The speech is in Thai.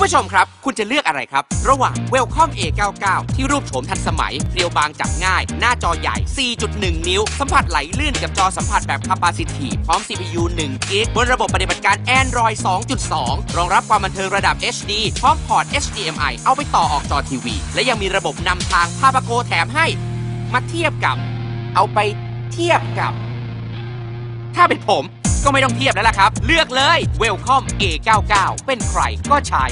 คุณผู้ชมครับ คุณจะเลือกอะไรครับ ระหว่าง Welcome A99 ที่รูปโฉมทันสมัย เรียวบางจับง่าย หน้าจอใหญ่ 4.1 นิ้ว สัมผัสไหลลื่นกับจอสัมผัสแบบ Capacitive พร้อม CPU 1 g b บนระบบปฏิบัติการ Android 2.2 รองรับความบันเทิงระดับ HD พร้อมพอร์ต HDMI เอาไปต่อออกจอทีวี และยังมีระบบนำทางภาพโกแถมให้ มาเทียบกับ เอาไปเทียบกับ ถ้าเป็นผม ก็ไม่ต้องเทียบแล้วล่ะครับ เลือกเลย Welcome A99 เป็นใครก็ใช้